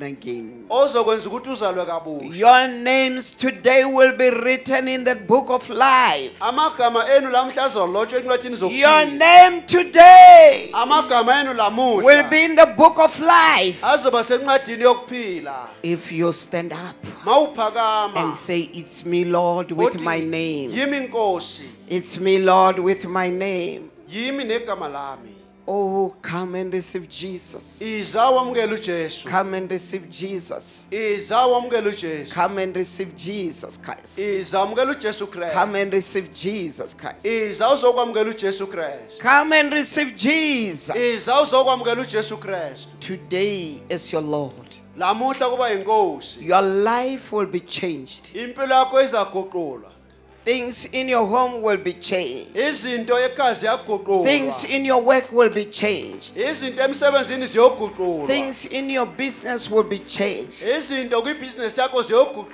again. ozokwenza ukuthi uzalwe kabusha Your names today will be written in the book of life. amagama enu lamhla azolotshwa encwadini Your zokuphila name today amagama enu will lamuhla be in the book of life. azoba sencwadini yokuphila If you stand up and mawuphakama say, It's me, Lord, with uthi, my name. yimi inkosi It's me, Lord, with my name. yimi negama lami Oh, come and receive Jesus. iza wamukela ujesu Come and receive Jesus. iza wamukela ujesu Come and receive Jesus Christ. iza wamukela ujesu Come and receive Jesus Christ. iza uzokwamukela ujesu kristu Come and receive Jesus. iza uzokwamukela ujesu kristu Today is your Lord. lamuhla kuba yinkosi Your life will be changed. impilo yakho izaguqulwa Things in your home will be changed. izinto ekhaya ziyaguqulwa Things in your work will be changed. izinto emsebenzini ziyoguqulwa Things in your business will be changed. izinto kwibhizinesi yakho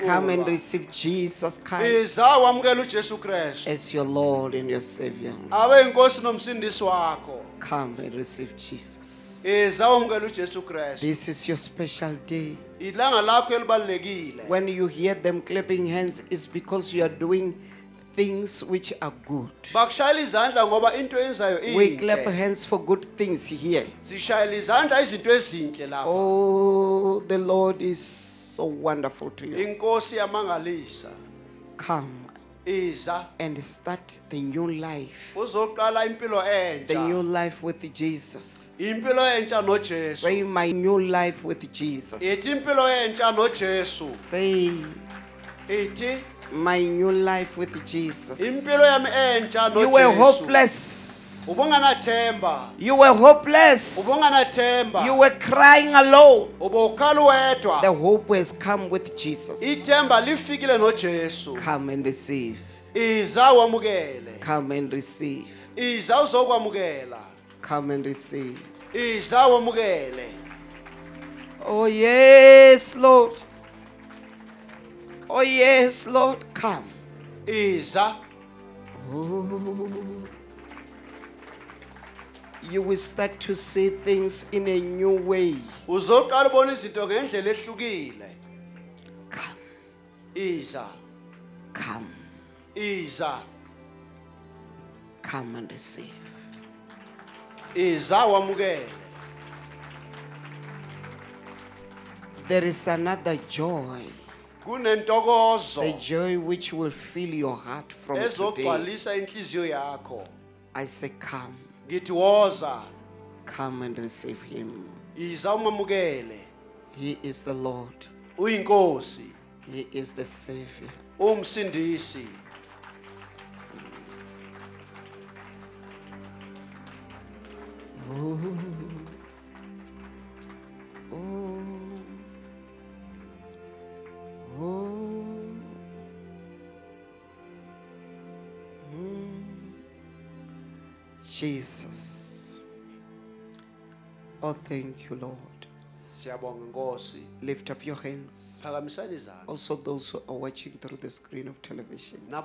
Come and receive Jesus Christ iza wamukela ujesu kristu as your Lord and your Savior. abe yinkosi nomsindisi wakho Come and receive Jesus. iza wamukela ujesu kristu This is your special day. ilanga lakho elibalulekile When you hear them clapping hands, it's because you are doing things which are good. bakushayela izandla ngoba into eyenzayo We clap hands for good things here. sishayela izandla izinto ezinhle lapha Oh, the Lord is so wonderful to you. inkosi yamangalisa Come iza and start the new life. uzoqala impilo The new life with Jesus. impilo entsha nojesu Say, My new life with Jesus. ithi impilo entsha nojesu Say, ithi My new life with Jesus. impilo yami entsha You were nojesu hopeless. ubunganathemba You were hopeless. ubunganathemba You were crying alone. The hope has come with Jesus. ithemba lifikile nojesu Come and receive. iza wamukele Come and receive. iza uzokwamukela Come and receive. iza wamukele Oh, yes, Lord. Oh, yes, Lord. Come. iza Oh. Uh, you will start to see things in a new way. uzoqala ubona izinto ngendlela ehlukile Come. iza uh, Come. iza uh, Come and receive. iza wamukele There is another joy. Kunentokozo The joy which will fill your heart from today. ezogcwalisa inhliziyo yakho I say, Come. ngithi woza Come and receive Him. umamukele He is the Lord. uyinkosi He is the Savior. umsindisi. Oh. Jesus. Oh, thank you, Lord. Lift up your hands. Also, those who are watching through the screen of television. I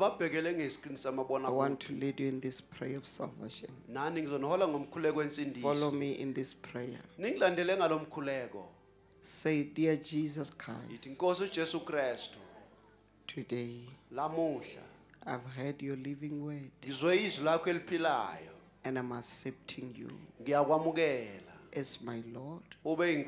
want to lead you in this prayer of salvation. nani ngizonihola ngomkhuleko Follow me in this prayer. ningilandele ngalo mkhuleko Say, Dear Jesus Christ, nkosi ujesu kristu today I've heard your living word ngizwe izwi lakho eliphilayo and I'm accepting you ngiyakwamukela as my Lord ube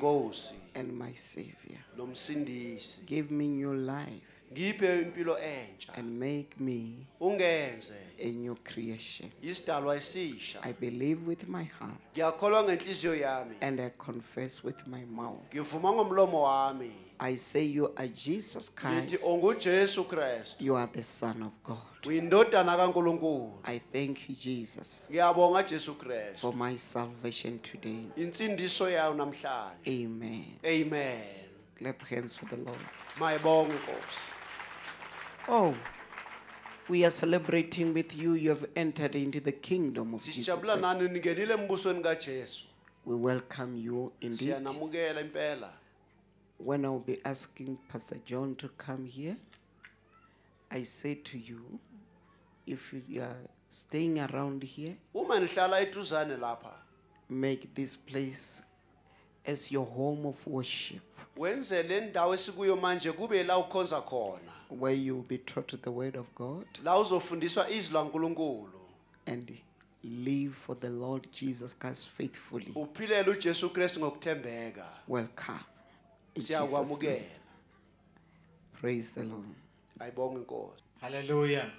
and my Savior. nomsindisi. Give me new life ngiphe impilo entsha and make me ungenze a new creation. isidalwa esisha I believe with my heart ngiyakholwa ngenhliziyo yami and I confess with my mouth. ngivuma ngomlomo wami I say you are Jesus Christ. Oh, you are the Son of God. I thank you, Jesus, for my salvation today. insindiso yayo namhlanje Amen. amen Clap hands for the Lord. mayibonga inkosi Oh, we are celebrating with you. You have entered into the kingdom of Jesus. sijabula Christ. nani ningenile embusweni kajesu We welcome you indeed. siyanamukela impela When I will be asking Pastor John to come here, I say to you, if you are staying around here, uma nihlala eduzane lapha make this place as your home of worship, wenze le ndawo esikuyo manje kube la ukhonza khona where you will be taught the word of God la uzofundiswa izwi laNkulunkulu and live for the Lord Jesus Christ faithfully. uphilele uJesu Kristu ngokuthembeka Welcome. Siyakwamukela name. Praise the Lord. ayibonga inkosi Hallelujah.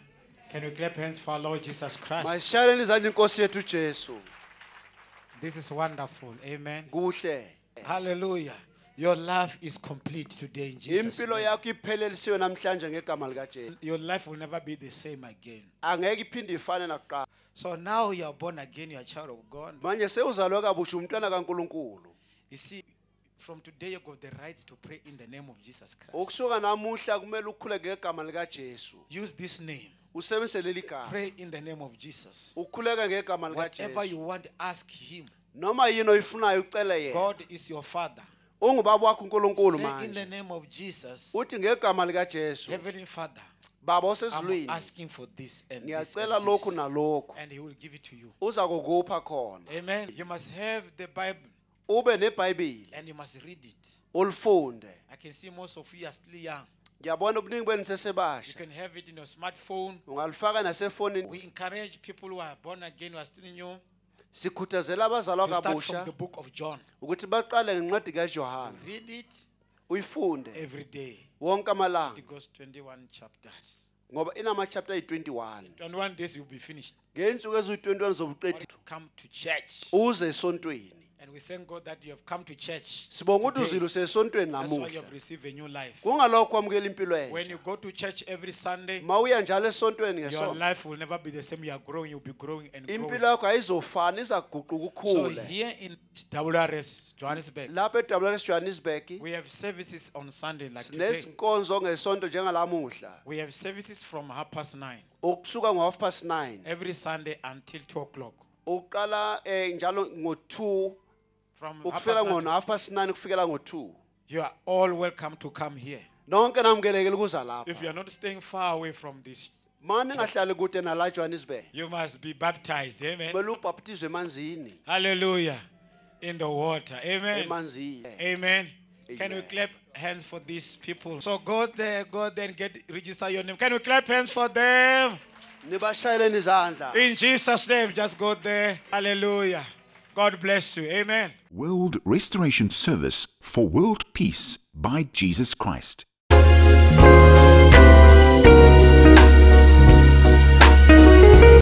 Can we clap hands for our Lord Jesus Christ? masishaleni izandla inkosi yethu uJesu This is wonderful. Amen. kuhle Hallelujah. Your life is complete today in Jesus. impilo name. yakho iphelelisiwe namhlanje ngegama likaJesu Your life will never be the same again. angeke iphinde ifane nakuqala So now you are born again, you are a child of God. manje sewuzalwe kabusha umntwana kaNkuluNkulu You see, from today you got the rights to pray in the name of Jesus Christ. ukusuka namuhla kumele ukhule ngegama likaJesu Use this name. usebenzise leli gama Pray in the name of Jesus. ukhuleke ngegama Whatever you likaJesu want, ask Him. Noma yini oyifunayo ucele yena God is your Father. ungubaba wakho uNkulunkulu Say in the manje name of Jesus, uthi ngegama likaJesu Heavenly Father, baba I'm osezulwini asking for this and this, ngiyacela and, lokhu this, nalokhu and He will give it to you. uza kukupha khona Amen. You must have the Bible ube nebhayibhili and you must read it. ulifunde I can see most of you are still young. ngiyabona ubuningi benu You sesebasha can have it in your smartphone. ungalifaka nasefonini We encourage people who are born again, who are still new, sikhuthazela abazalwa start from kabusha the book of John. ukuthi baqale ngencwadi kaJohana Read it uyifunde every day. wonke amalanga It goes 21 chapters. ngoba inama chapter ayi-21 21 days you'll be finished. ngey'nsuku eziyi-21 zobuqedi To come to church. uze esontweni And we thank God that you have come to church. sibonga ukuthi today. That's why you namuhla have received a new life. kungalokho kwamukela impilo When you go to church every Sunday, ma uya njalo esontweni your ngesonto life will never be the same. You are growing, you'll be growing and growing. yakho ayizofana izaguquka So ukhule here in WRS, Johannesburg, lapha Johannesburg we have services on Sunday like today. sinezinkonzo ngesonto njengalamuhla We have services from half past nine ukusuka ngo-half past 9 every Sunday until two o'clock. eh njalo ngo-2 From half ukufika ngo-half past 9 kufikela ngo-2 you are all welcome to come here. nonke ukuza If you are not staying far away from this, ma ningahlali kude nala johannesburg you must be baptized. Amen. kumele ubhaptizwe emanzini Hallelujah. In the water. Amen. emanzini Amen. Can we clap hands for these people? So go there, go there and get register your name. Can we clap hands for them? nibashayeleni izandla In Jesus' name, just go there. Hallelujah. God bless you. Amen. World Restoration Service for World Peace by Jesus Christ.